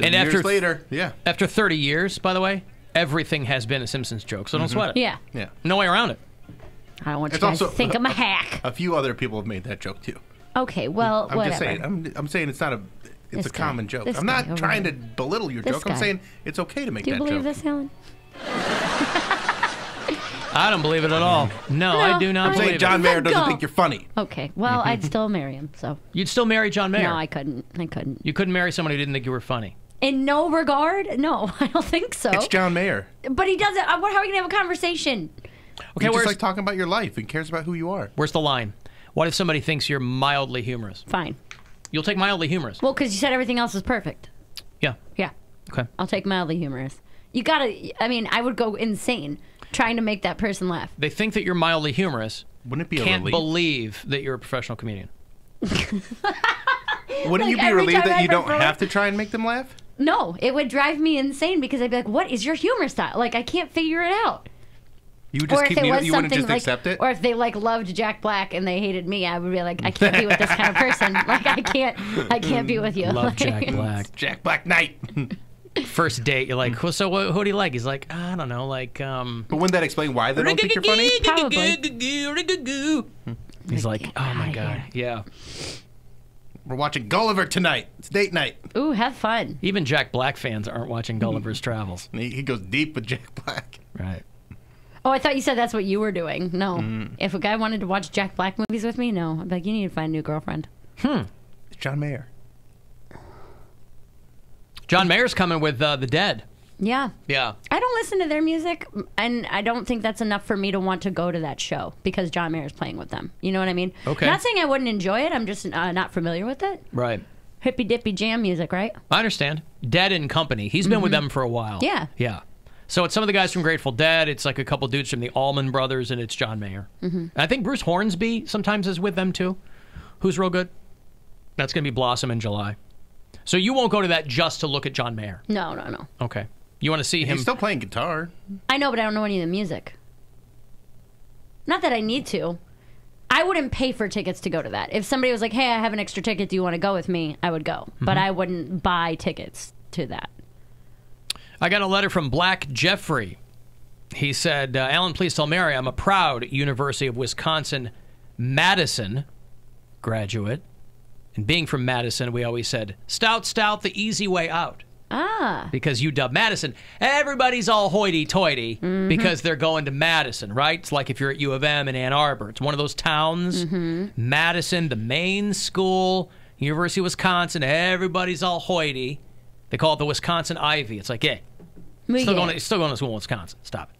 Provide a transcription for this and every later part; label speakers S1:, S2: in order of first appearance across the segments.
S1: And
S2: years
S1: after
S2: later, yeah,
S1: after 30 years, by the way, everything has been a Simpsons joke, so don't mm-hmm. sweat it.
S3: Yeah.
S2: yeah.
S1: No way around it.
S3: I don't want you
S2: It's
S3: guys
S2: also
S3: to think I'm a hack.
S2: A few other people have made that joke too.
S3: Okay, well,
S2: I'm
S3: whatever.
S2: just saying. I'm, I'm saying it's not a. It's
S3: This
S2: a
S3: guy.
S2: common joke. I'm not
S3: over
S2: trying
S3: here.
S2: to belittle your
S3: This
S2: joke. I'm saying it's okay to make
S3: Do you
S2: that
S3: believe
S2: joke.
S3: this, Helen?
S1: I don't believe it at all. No, I do not
S3: I-
S2: I'm
S1: believe
S2: saying
S1: it.
S2: John Mayer doesn't think you're funny.
S3: Okay, well, mm-hmm. I'd still marry him. So
S1: You'd still marry John Mayer.
S3: no, I couldn't. I couldn't.
S1: you couldn't marry someone who didn't think you were funny.
S3: In no regard, no, I don't think so.
S2: It's John Mayer.
S3: But he doesn't. uh, What? How are we gonna have a conversation?
S1: Okay,
S2: He just like talking about your life and cares about who you are.
S1: where's the line? What if somebody thinks you're mildly humorous?
S3: Fine.
S1: You'll take mildly humorous.
S3: Well, because you said everything else is perfect.
S1: Yeah.
S3: Yeah,
S1: Okay.
S3: I'll take mildly humorous. You gotta. I mean, I would go insane trying to make that person laugh.
S1: They think that you're mildly humorous.
S2: Wouldn't it be a
S1: Can't
S2: relief?
S1: believe that you're a professional comedian.
S2: Wouldn't
S3: Like
S2: you be relieved that
S3: I
S2: you don't have to try and make them laugh?
S3: No, it would drive me insane because I'd be like, "What is your humor style?" Like, I can't figure it out.
S2: You would just
S3: or if
S2: keep.
S3: it
S2: You,
S3: was
S2: you wouldn't
S3: something
S2: just
S3: like,
S2: accept it.
S3: or if they like loved Jack Black and they hated me, I would be like, I can't be with this kind of person. Like, I can't, I can't be with you.
S1: Love
S3: Like-
S1: Jack Black.
S2: Jack Black Knight.
S1: First date, you're like, well, so wh- who do you like? He's like, I don't know, like, um.
S2: but wouldn't that explain why they don't think you're funny?
S1: He's like, oh my god, yeah.
S2: We're watching Gulliver tonight. It's date night.
S3: Ooh, have fun.
S1: Even Jack Black fans aren't watching Gulliver's Travels.
S2: He, he goes deep with Jack Black.
S1: Right.
S3: Oh, I thought you said that's what you were doing. No,
S2: Mm.
S3: if a guy wanted to watch Jack Black movies with me, no, I'd be like, you need to find a new girlfriend. Hmm.
S2: It's John Mayer.
S1: John Mayer's coming with uh, The Dead.
S3: Yeah,
S1: Yeah.
S3: I don't listen to their music, and I don't think that's enough for me to want to go to that show because John Mayer is playing with them. You know what I mean?
S1: Okay.
S3: Not saying I wouldn't enjoy it. I'm just uh, not familiar with it.
S1: Right.
S3: Hippy dippy jam music, right?
S1: I understand. Dead and Company. He's been with them for a while.
S3: Mm-hmm. Yeah.
S1: Yeah. So it's some of the guys from Grateful Dead. It's like a couple dudes from the Allman Brothers, and it's John Mayer. Mm-hmm. I think Bruce Hornsby sometimes is with them too, who's real good. That's going to be Blossom in July. So you won't go to that just to look at John Mayer.
S3: No, no, no.
S1: Okay. You want to see him?
S2: He's still playing guitar.
S3: I know, but I don't know any of the music. Not that I need to. I wouldn't pay for tickets to go to that. If somebody was like, "Hey, I have an extra ticket. Do you want to go with me?" I would go, but
S1: Mm-hmm.
S3: I wouldn't buy tickets to that.
S1: I got a letter from Black Jeffrey. He said, uh, Alan, please tell Mary I'm a proud University of Wisconsin Madison graduate. And being from Madison, we always said, stout, stout, the easy way out.
S3: Ah,
S1: Because UW Madison, everybody's all hoity toity because they're going to Madison, right? It's like if you're at U of M in Ann Arbor. It's one of those towns. Madison, the main school, University of Wisconsin, everybody's all hoity. They call it the Wisconsin Ivy. It's like, hey,
S3: we
S1: still
S3: get
S1: going, to, still going to school in Wisconsin. Stop it.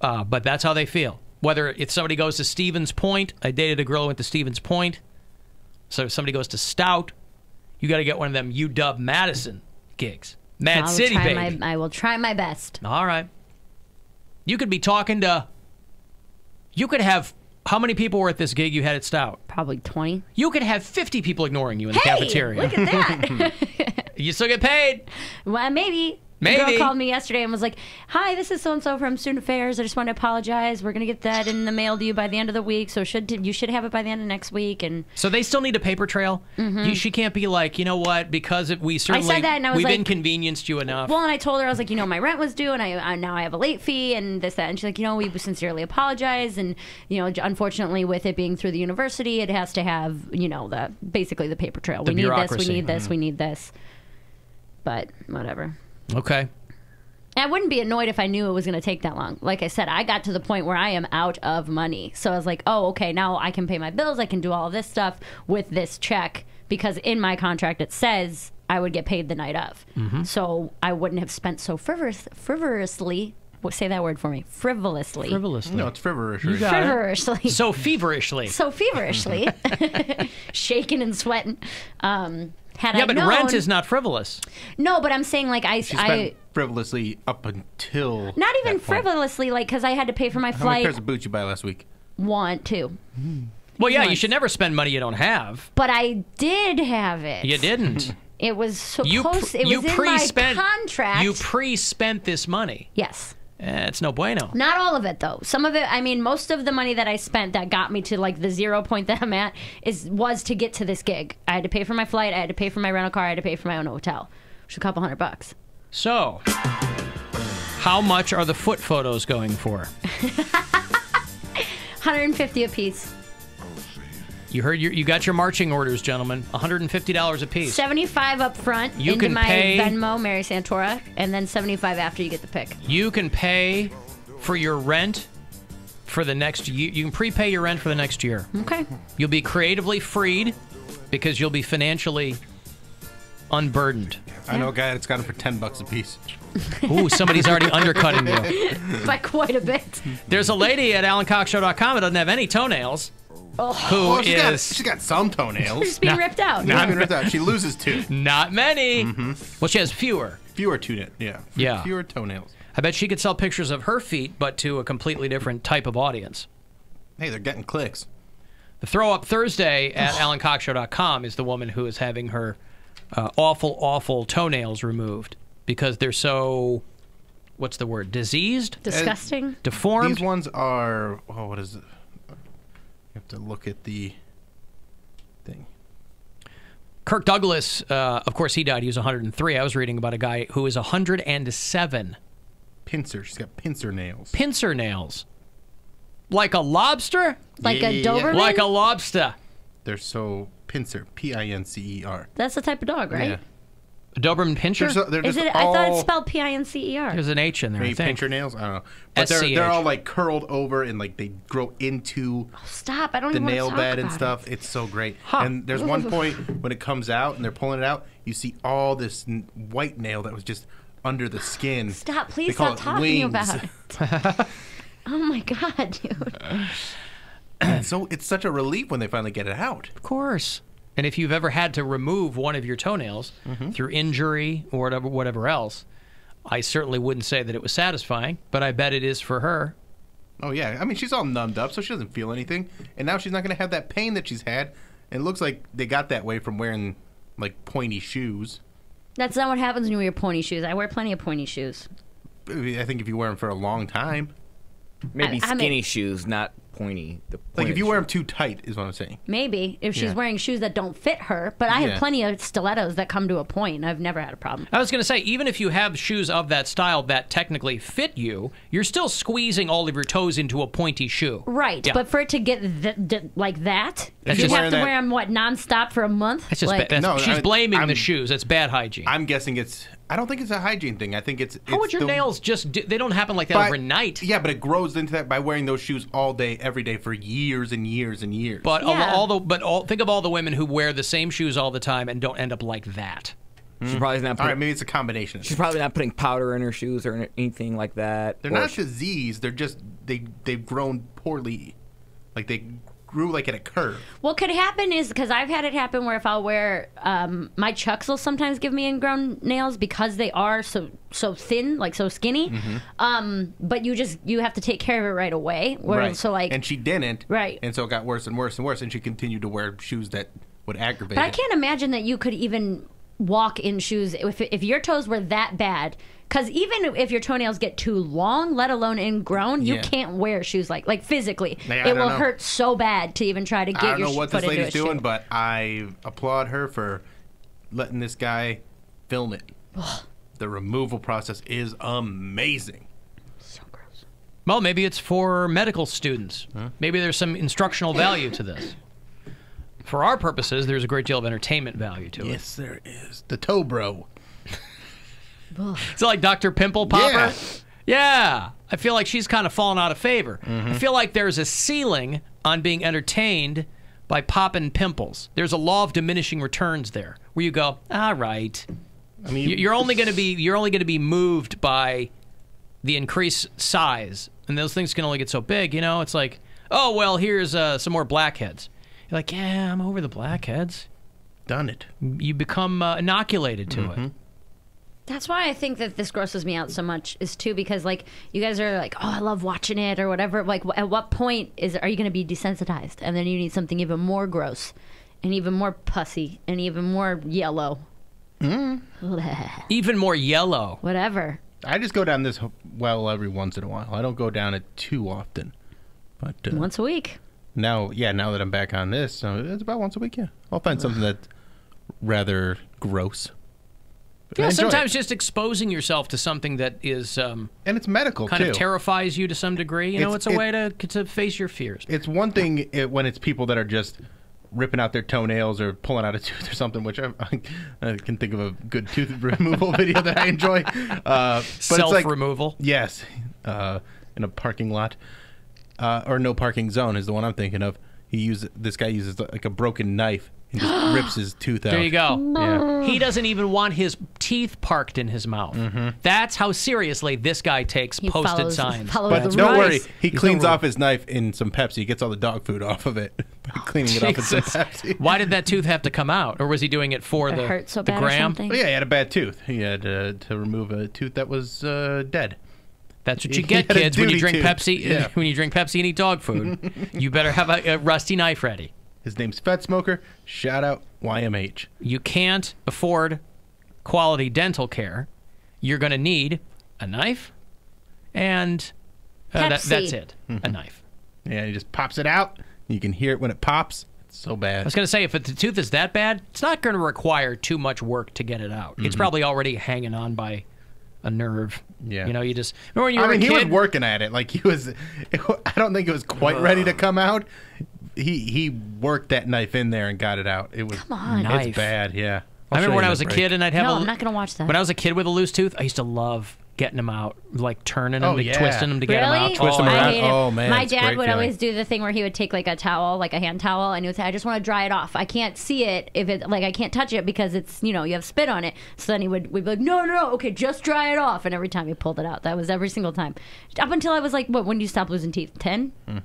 S1: Uh, but that's how they feel. Whether if somebody goes to Stevens Point, I dated a girl who went to Stevens Point. So if somebody goes to Stout, you got to get one of them UW Madison gigs. Mad
S3: I will
S1: City,
S3: try
S1: baby.
S3: My, I will try my best.
S1: All right. You could be talking to. You could have. How many people were at this gig you had at Stout?
S3: Probably twenty.
S1: You could have 50 people ignoring you in the
S3: Hey,
S1: cafeteria.
S3: look at that.
S1: You still get paid.
S3: well, maybe.
S1: Maybe.
S3: girl called me yesterday and was like, "Hi, this is so and so from Student Affairs. I just want to apologize. We're gonna get that in the mail to you by the end of the week. So should you should have it by the end of next week." And
S1: So they still need a paper trail. Mm-hmm. You, she can't be like, you know what? Because it, we certainly
S3: that and I was
S1: we've
S3: like-
S1: inconvenienced you enough.
S3: Well, and I told her I was like, you know, my rent was due, and I, I now I have a late fee, and this that, and she's like, you know, we sincerely apologize, and you know, unfortunately, with it being through the university, it has to have, you know, the basically the paper trail.
S1: The
S3: we need this, we need this, we mm-hmm. need this. But whatever.
S1: Okay.
S3: I wouldn't be annoyed if I knew it was going to take that long. Like I said, I got to the point where I am out of money. So I was like, oh, okay, now I can pay my bills. I can do all this stuff with this check because in my contract it says I would get paid the night of.
S1: Mm-hmm.
S3: So I wouldn't have spent so frivolous, frivolously. Say that word for me. Frivolously.
S1: Frivolously.
S2: No, it's feverishly.
S1: You got it. So feverishly.
S3: so feverishly. Shaking and sweating. Um, had
S1: yeah,
S3: I
S1: but
S3: known,
S1: rent is not frivolous.
S3: no, but I'm saying like I,
S2: She
S3: I
S2: frivolously up until
S3: not even
S2: that point.
S3: frivolously like because I had to pay for my
S2: How many pairs of boots you buy last week?
S3: Want to. Hmm.
S1: Well, yeah, you should never spend money you don't have.
S3: But I did have it.
S1: You didn't.
S3: It was supposed.
S1: You pr-
S3: it
S1: you
S3: was in
S1: pre-spent
S3: my contract.
S1: You pre-spent this money.
S3: yes.
S1: Eh, it's no bueno.
S3: Not all of it though. Some of it. I mean, most of the money that I spent that got me to like the zero point that I'm at is was to get to this gig. I had to pay for my flight. I had to pay for my rental car. I had to pay for my own hotel. which is a couple hundred bucks.
S1: So, how much are the foot photos going for?
S3: 150 a piece.
S1: You heard your, you got your marching orders, gentlemen. $150 a piece.
S3: 75 up front
S1: You
S3: into
S1: can
S3: my
S1: pay-
S3: Venmo, Mary Santora, and then 75 after you get the pick.
S1: You can pay for your rent for the next year. You can prepay your rent for the next year.
S3: Okay.
S1: You'll be creatively freed because you'll be financially unburdened.
S2: I know a guy that's got them for ten bucks a piece.
S1: Ooh, somebody's already undercutting you.
S3: By quite a bit.
S1: There's a lady at AlanCoxShow.com that doesn't have any toenails.
S3: Oh,
S1: Who
S2: Well, she's got, she's got some toenails.
S3: just being ripped out.
S2: Not even ripped out. She loses two.
S1: not many. Well, she has fewer.
S2: Fewer two. Yeah.
S1: Yeah.
S2: Fewer toenails.
S1: I bet she could sell pictures of her feet, but to a completely different type of audience.
S2: Hey, they're getting clicks.
S1: The throw up Thursday at AlanCoxShow.com is the woman who is having her uh, awful, awful toenails removed because they're so, what's the word, diseased,
S3: Disgusting.
S1: deformed.
S2: These ones are. Oh, what is it? You have to look at the thing.
S1: Kirk Douglas, uh, of course, he died. He was 103. I was reading about a guy who is 107.
S2: Pincer. She's got pincer nails.
S1: Pincer nails. Like a lobster?
S3: Like a
S2: Yeah.
S3: Doberman?
S1: Like a lobster.
S2: They're so pincer. P I N C E R.
S3: That's the type of dog, right?
S2: Yeah.
S1: A Doberman pincher?
S2: They're, so, they're
S3: Is it?
S2: all
S3: I thought it's spelled P I N C E R.
S1: There's an H in there, I
S2: maybe
S1: think.
S2: pincher nails. I don't know. But they're, they're all like curled over and like they grow into oh,
S3: Stop! I don't
S2: the
S3: even
S2: nail
S3: want to talk
S2: bed and
S3: about
S2: stuff. It's so great.
S1: Huh.
S2: And there's one point when it comes out and they're pulling it out, you see all this n- white nail that was just under the skin.
S3: It. Stop!
S2: They
S3: Please
S2: call
S3: stop
S2: it
S3: talking
S2: wings.
S3: about it. oh my god, dude!
S2: So it's such a relief when they finally get it out.
S1: Of course. And if you've ever had to remove one of your toenails
S2: Mm-hmm.
S1: through injury or whatever, whatever else, I certainly wouldn't say that it was satisfying, but I bet it is for her.
S2: Oh yeah, I mean she's all numbed up, so she doesn't feel anything, and now she's not going to have that pain that she's had. And it looks like they got that way from wearing like pointy shoes.
S3: That's not what happens when you wear pointy shoes. I wear plenty of pointy shoes.
S2: I think if you wear them for a long time,
S4: Maybe
S3: I- I mean-
S4: skinny shoes, not pointy. The
S2: like if you wear them too tight, is what I'm saying.
S3: Maybe if she's
S2: Yeah.
S3: wearing shoes that don't fit her, but I have
S2: Yeah.
S3: plenty of stilettos that come to a point. I've never had a problem.
S1: I was going to say, even if you have shoes of that style that technically fit you, you're still squeezing all of your toes into a pointy shoe.
S3: Right,
S1: Yeah.
S3: but for it to get th- th- like that,
S1: That's
S3: you have to
S2: that-
S3: wear them what nonstop for a month.
S1: It's just
S3: like,
S1: ba- that's,
S2: No,
S1: she's
S2: I-
S1: blaming the
S2: I'm-
S1: shoes. That's bad hygiene.
S2: I'm guessing it's. I don't think it's a hygiene thing. I think it's.
S1: How
S2: it's
S1: would your
S2: the-
S1: nails just? Do, they don't happen like that
S2: by-
S1: overnight.
S2: Yeah, but it grows into that by wearing those shoes all day, every day for years and years and years.
S1: But all,
S3: Yeah.
S1: all the but all, think of all the women who wear the same shoes all the time and don't end up like that. Hmm.
S4: She's probably not.
S2: all
S4: Putting,
S2: right, maybe it's a combination.
S4: She's probably not putting powder in her shoes or anything like that.
S2: They're
S4: or
S2: not
S4: she-
S2: diseased. They're just they they've grown poorly, like they grew like at a curve.
S3: What could happen is because I've had it happen where if I'll wear um, my chucks will sometimes give me ingrown nails because they are so so thin, like so skinny.
S2: Mm-hmm.
S3: Um, but you just you have to take care of it right away. Where
S2: right.
S3: so like,
S2: and she didn't.
S3: Right.
S2: And so it got worse and worse and worse, and she continued to wear shoes that would aggravate.
S3: but I can't imagine that you could even walk in shoes if if your toes were that bad. Because even if your toenails get too long, let alone ingrown, you
S2: Yeah.
S3: can't wear shoes like like physically.
S2: Yeah, I
S3: it
S2: don't
S3: will
S2: know.
S3: hurt so bad to even try to get
S2: I don't
S3: your
S2: know
S3: sh-
S2: what
S3: foot
S2: this
S3: into
S2: lady's
S3: shoe.
S2: doing, but I applaud her for letting this guy film it. the removal process is amazing.
S3: so gross.
S1: Well, maybe it's for medical students. Maybe there's some instructional value to this. For our purposes, there's a great deal of entertainment value to it.
S2: Yes, there is the toe bro.
S1: Is it like Dr. Pimple Popper?
S2: Yeah.
S1: Yeah. I feel like she's kind of fallen out of favor. I feel like there's a ceiling on being entertained by popping pimples. There's a law of diminishing returns there, where you go, all right.
S2: I mean,
S1: You- You're only going to be you're only going to be moved by the increased size, and those things can only get so big. You know, it's like, oh well, here's uh, some more blackheads. You're like, yeah, I'm over the blackheads.
S2: done it.
S1: You become uh, inoculated to it.
S3: That's why I think that this grosses me out so much is too because like you guys are like oh I love watching it or whatever like wh- at what point is are you going to be desensitized and then you need something even more gross and even more pussy and even more yellow
S1: Even more yellow.
S3: whatever
S2: I just go down this well every once in a while. I don't go down it too often. But uh,
S3: once a week
S2: now, yeah, now that I'm back on this, uh, it's about once a week. Yeah, I'll find something that's rather gross.
S1: Yeah,
S2: enjoy it.
S1: sometimes just exposing yourself to something that is um,
S2: and it's medical
S1: kind
S2: too.
S1: of terrifies you to some degree. You know,
S2: It's-
S1: it's, a
S2: it-
S1: way to to face your fears.
S2: it's one thing it, when it's people that are just ripping out their toenails or pulling out a tooth or something, which I, I, can think of a good tooth removal video that I enjoy. Uh, but it's like,
S1: Self-removal.
S2: yes, uh, in a parking lot uh, or no parking zone is the one I'm thinking of. He uses this guy uses like a broken knife and just rips his tooth out.
S1: There you go.
S2: Yeah.
S1: He doesn't even want his teeth parked in his mouth. That's how seriously this guy takes
S3: He
S1: posted
S3: follows-
S1: signs.
S3: follows
S2: But don't
S3: rules.
S2: worry, he
S1: He's
S2: cleans off his knife in some Pepsi. He gets all the dog food off of it by cleaning it off in some
S1: Jesus.
S2: Pepsi.
S1: Why did that tooth have to come out, or was he doing it for
S3: It
S1: the
S3: hurt so
S1: the
S3: bad
S1: gram?
S3: something.
S2: Oh, yeah, he had a bad tooth. He had uh, to remove a tooth that was uh, dead.
S1: That's what you get, kids, when you drink
S2: tooth.
S1: Pepsi.
S2: Yeah.
S1: When you drink Pepsi and eat dog food, you better have a, a rusty knife ready.
S2: His name's Fat Smoker. Shout out YMH.
S1: You can't afford quality dental care. You're going to need a knife, and uh, that, that's it.
S2: Mm-hmm.
S1: A knife.
S2: Yeah, he just pops it out. You can hear it when it pops. It's so bad.
S1: I was going to say, if the tooth is that bad, it's not going to require too much work to get it out.
S2: Mm-hmm.
S1: It's probably already hanging on by a nerve.
S2: Yeah.
S1: You know, you just remember when you
S2: I
S1: were
S2: mean,
S1: a
S2: he was working at it. Like he was. I don't think it was quite ready to come out. He he worked that knife in there and got it out. It was.
S3: Come on.
S1: Knife.
S2: It's bad. Yeah.
S1: I
S2: I'll show
S1: remember when I
S2: the
S1: was a kid and I'd have
S3: No,
S1: a,
S3: I'm not gonna watch that.
S1: When I was a kid with a loose tooth, I used to love getting them out, like turning them,
S2: Oh, yeah.
S1: twisting them to get them out.
S2: Twist 'em
S1: Oh,
S3: I
S2: around.
S3: hate.
S2: Oh, man,
S3: My dad would
S2: feeling.
S3: always do the thing where he would take like a towel, like a hand towel, and he would say, "I just want to dry it off. I can't see it if it like I can't touch it because it's you know you have spit on it." So then he would we'd be like, "No, no, no, okay, just dry it off." And every time he pulled it out, that was every single time, up until I was like, "What? When do you stop losing teeth? Ten? Hmm.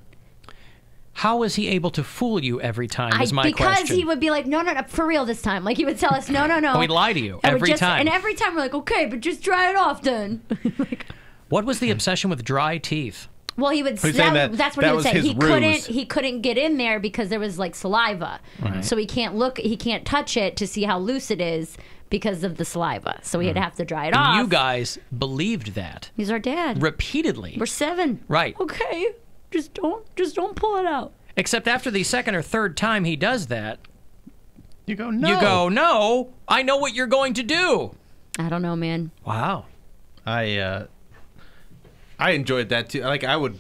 S1: How was he able to fool you every time?
S3: I
S1: Is my
S3: because
S1: question.
S3: he would be like, "No, no, no, for real this time." Like he would tell us, "No, no, no."
S1: He'd lie to you
S3: And
S1: every
S3: just-
S1: time.
S3: And every time we're like, "Okay, but just dry it off then."
S1: What was the obsession with dry teeth?
S3: Well, he would.
S2: He's
S3: That,
S2: that-
S3: that's what
S2: that
S3: he would say.
S2: his
S3: He couldn't. He couldn't get in there because there was like saliva, so he can't look. He can't touch it to see how loose it is because of the saliva. So he'd have to dry it off.
S1: Hmm. You guys believed that
S3: He's our dad.
S1: repeatedly.
S3: We're seven.
S1: Right.
S3: Okay. Just don't. Just don't pull it out.
S1: Except after the second or third time he does that,
S2: You go. No.
S1: you go, "No, I know what you're going to do."
S3: I don't know, man.
S1: Wow.
S2: I uh, I enjoyed that too. Like I would,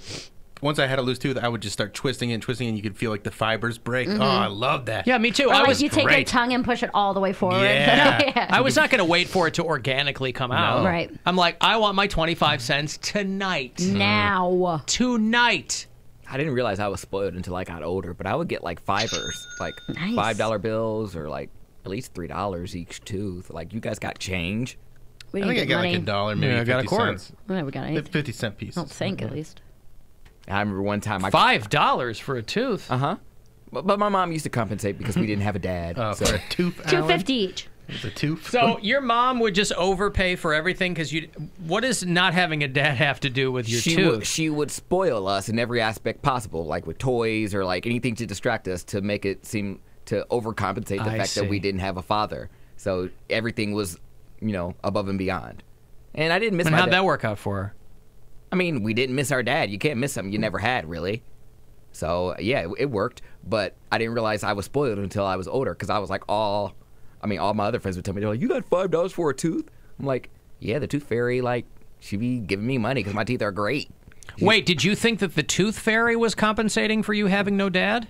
S2: once I had a loose tooth, I would just start twisting and twisting, and you could feel like the fibers break.
S3: Mm-hmm.
S2: Oh, I love that.
S1: Yeah, me too.
S3: Or
S1: I
S3: like
S1: was
S3: you take your tongue and push it all the way forward.
S2: Yeah.
S1: I was not going to wait for it to organically come out.
S3: Right.
S1: I'm like, I want my 25 cents tonight.
S3: now.
S1: Tonight.
S4: I didn't realize I was spoiled until I got older, but I would get like fibers, like
S3: Nice.
S4: five dollar bills or like at least three dollars each tooth. Like you guys got change.
S3: We
S2: I think I got
S3: money.
S2: like a dollar, maybe
S1: Yeah, I got a quarter.
S2: cents.
S3: We never got anything.
S2: Fifty cent piece.
S3: I don't think at least.
S4: I remember one time I
S1: Five dollars for a tooth.
S4: Uh huh. But, but my mom used to compensate because we didn't have a dad.
S2: Uh,
S4: so
S2: for a tooth.
S3: Two
S2: Alan?
S3: fifty each.
S2: It's a tooth.
S1: So your mom would just overpay for everything because you. What does not having a dad have to do with your
S4: she
S1: tooth?
S4: would she would spoil us in every aspect possible, like with toys or like anything to distract us to make it seem to overcompensate the
S1: I
S4: fact that we didn't have a father. So everything was, you know, above and beyond. And I didn't miss
S1: and
S4: my
S1: how'd
S4: dad.
S1: that work out for her?
S4: I mean, we didn't miss our dad. You can't miss something you never had, really. So yeah, it, it worked. But I didn't realize I was spoiled until I was older because I was like all, I mean, all my other friends would tell me they're like, "You got five dollars for a tooth?" I'm like, "Yeah, the tooth fairy like she be giving me money because my teeth are great."
S1: Wait, did you think that the tooth fairy was compensating for you having no dad?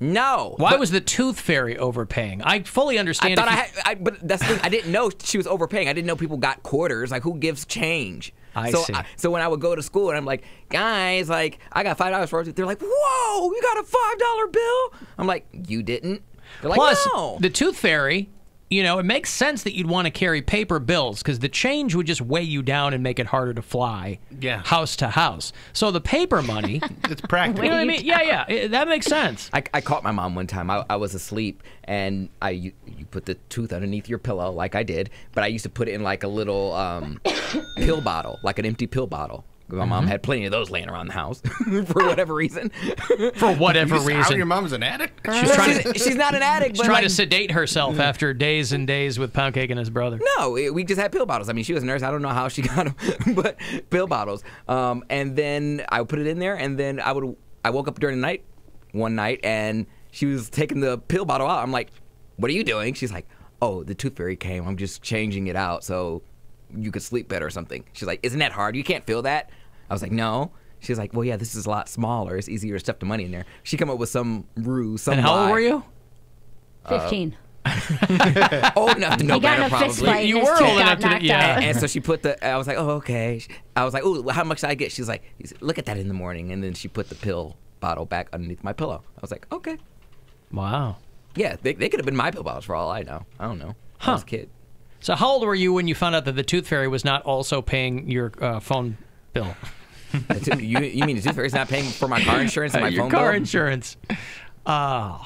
S4: No.
S1: Why was the tooth fairy overpaying? I fully
S4: I
S1: understand.
S4: thought
S1: if
S4: I
S1: you-
S4: had, I, but that's the thing. I didn't know she was overpaying. I didn't know people got quarters. Like, who gives change?
S1: I
S4: so,
S1: see.
S4: so when I would go to school and I'm like, guys, like, I got five dollars for it. They're like, whoa, you got a five dollar bill? I'm like, you didn't. They're like,
S1: Plus,
S4: no.
S1: the tooth fairy, you know, it makes sense that you'd want to carry paper bills because the change would just weigh you down and make it harder to fly
S2: Yeah.
S1: house to house. So the paper money,
S2: it's practical.
S1: you know what I mean? Yeah, yeah, it- that makes sense.
S4: I, I caught my mom one time. I, I was asleep, and I you, you put the tooth underneath your pillow like I did, but I used to put it in like a little um, pill bottle, like an empty pill bottle. My
S1: Mm-hmm.
S4: mom had plenty of those laying around the house for whatever reason.
S1: For whatever
S2: out
S1: reason.
S2: your mom's an addict.
S1: She's trying to,
S4: she's, not an addict,
S1: she's
S4: but
S1: trying
S4: like,
S1: to sedate herself after days and days with Poundcake and his brother.
S4: No, it- we just had pill bottles. I mean, she was a nurse. I don't know how she got them, but pill bottles. Um, and then I would put it in there, and then I would. I woke up during the night, one night, and she was taking the pill bottle out. I'm like, "What are you doing?" She's like, "Oh, the tooth fairy came. I'm just changing it out so you could sleep better or something." She's like, "Isn't that hard? You can't feel that?" I was like, "No." She's like, "Well, yeah, this is a lot smaller. It's easier to stuff the money in there." She come up with some ruse. Some
S1: And how old were you?
S3: Uh, Fifteen.
S4: Old enough to know
S3: he
S4: better,
S3: in a fist
S4: probably.
S3: fight.
S1: You were
S3: tooth
S1: old enough to-
S3: knocked
S1: yeah.
S3: out.
S4: and so she put the. I was like, oh, okay. I was like, oh, how much did I get? She's like, look at that in the morning, and then she put the pill bottle back underneath my pillow. I was like, okay,
S1: Wow.
S4: yeah, they, they could have been my pill bottles for all I know. I don't know. I was a kid.
S1: So how old were you when you found out that the tooth fairy was not also paying your uh, phone bill?
S4: You, you mean the tooth fairy's not paying for my car insurance and my
S1: your
S4: phone
S1: car
S4: bill?
S1: insurance. Oh.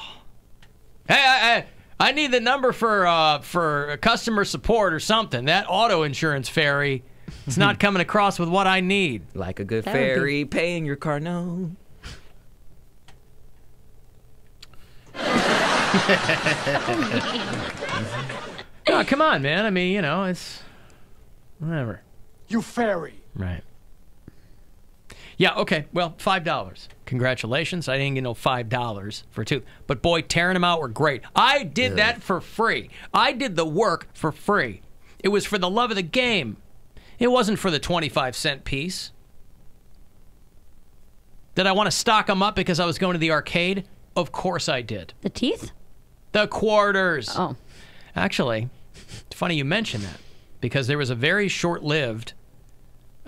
S1: Hey, I, I, I need the number for uh, for customer support or something. That auto insurance fairy, it's not coming across with what I need.
S4: Like a good
S3: That would be-
S4: fairy paying your car note.
S1: Oh, come on, man. I mean, you know, it's whatever.
S5: You fairy.
S1: Right. Yeah, okay. Well, five dollars. Congratulations. I didn't get no five dollars for two. But boy, tearing them out were great. I did that for free. I did the work for free. It was for the love of the game. It wasn't for the 25 cent piece. Did I want to stock them up because I was going to the arcade? Of course I did.
S3: The teeth?
S1: The quarters.
S3: Oh.
S1: Actually, it's funny you mention that because there was a very short lived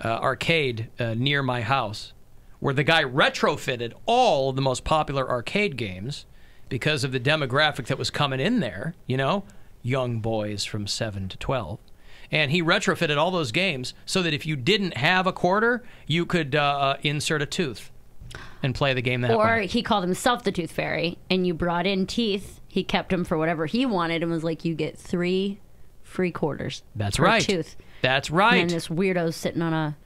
S1: uh, arcade uh, near my house where the guy retrofitted all of the most popular arcade games because of the demographic that was coming in there, you know, young boys from 7 to 12. And he retrofitted all those games so that if you didn't have a quarter, you could uh, uh, insert a tooth and play the game that
S3: Or
S1: way.
S3: he called himself the Tooth Fairy, and you brought in teeth. He kept them for whatever he wanted, and was like, "You get three free quarters."
S1: That's
S3: per
S1: right.
S3: Tooth.
S1: That's
S3: And
S1: right.
S3: then this weirdo's sitting on a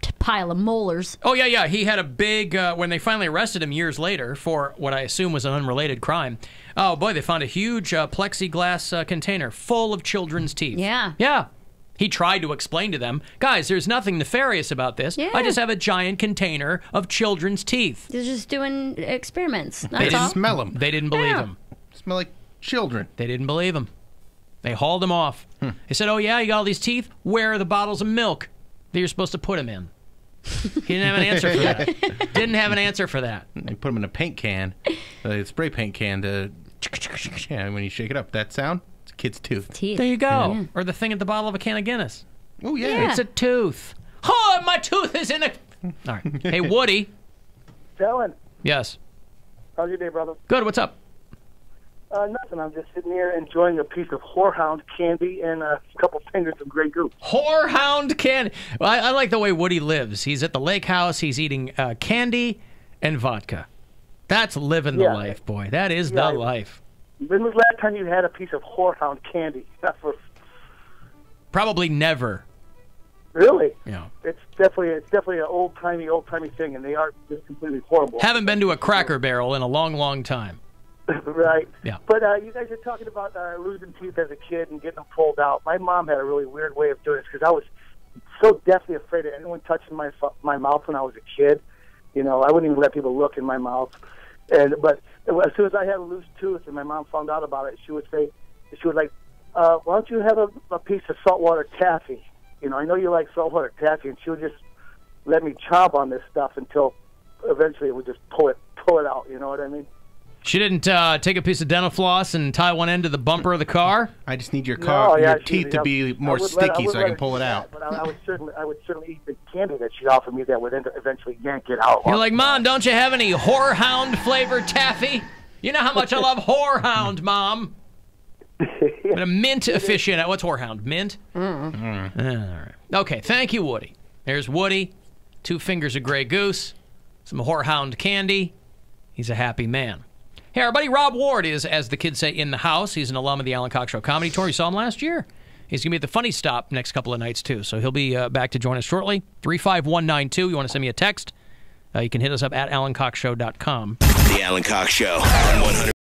S3: t- pile of molars.
S1: Oh yeah, yeah. He had a big uh, when they finally arrested him years later for what I assume was an unrelated crime. Oh boy, they found a huge uh, plexiglass uh, container full of children's teeth.
S3: Yeah.
S1: Yeah. He tried to explain to them, guys, there's nothing nefarious about this.
S3: Yeah.
S1: I just have a giant container of children's teeth.
S3: They're just doing experiments.
S2: They didn't
S3: all.
S2: smell them.
S1: They didn't believe
S3: Yeah.
S1: him.
S2: smell like children.
S1: They didn't believe him. They hauled him off. Hmm. They said, "Oh yeah, you got all these teeth. Where are the bottles of milk that you're supposed to put them in?" He didn't have an answer for that. didn't have an answer for that.
S2: They put them in a paint can, uh, a spray paint can to. Yeah, when you shake it up, that sound, it's a kid's tooth.
S3: Teeth.
S1: There you go. Or the thing at the bottle of a can of Guinness.
S2: Oh yeah.
S3: Yeah.
S1: It's a tooth. Oh, my tooth is in a. All right. Hey, Woody.
S5: Dylan,
S1: Yes.
S5: how's your day, brother?
S1: Good. What's up?
S5: Uh, nothing. I'm just sitting here enjoying a piece of horehound candy and a couple fingers of Grey Goose.
S1: Horehound candy. Well, I, I like the way Woody lives. He's at the lake house. He's eating uh, candy and vodka. That's living the
S5: Yeah.
S1: life, boy. That is
S5: Yeah,
S1: the
S5: I-
S1: life.
S5: When was the last time you had a piece of horehound candy? Not for
S1: Probably never.
S5: really.
S1: Know.
S5: It's definitely it's definitely an old timey old timey thing, and they are just completely horrible.
S1: Haven't been to a Cracker Barrel in a long, long time.
S5: right.
S1: Yeah.
S5: But uh, you guys are talking about uh, losing teeth as a kid and getting them pulled out. My mom had a really weird way of doing this because I was so deathly afraid of anyone touching my my mouth when I was a kid. You know, I wouldn't even let people look in my mouth. And but as soon as I had a loose tooth and my mom found out about it, she would say, she would like, uh, "Why don't you have a, a piece of saltwater taffy? You know, I know you like saltwater taffy." And she would just let me chomp on this stuff until eventually it would just pull it pull it out. You know what I mean?
S1: She didn't uh, take a piece of dental floss and tie one end to the bumper of the car.
S2: I just need your car,
S5: No, yeah,
S2: your teeth to be more
S5: would let-
S2: sticky so I can pull it
S5: that,
S2: out.
S5: But I, I would certainly, I would certainly eat the candy that she offered me that would end, eventually yank it out.
S1: You're like, Mom, don't you have any horehound flavored taffy? You know how much I love horehound, Mom. But a mint aficionado. What's horehound? Mint? Mm. All right. Okay, thank you, Woody. There's Woody. Two fingers of Grey Goose. Some horehound candy. He's a happy man. Hey, our buddy Rob Ward is, as the kids say, in the house. He's an alum of the Alan Cox Show Comedy Tour. You saw him last year. He's going to be at the Funny Stop next couple of nights, too. So he'll be uh, back to join us shortly. 35192. You want to send me a text? Uh, you can hit us up at alancoxshow.com.
S6: The Alan Cox Show 100.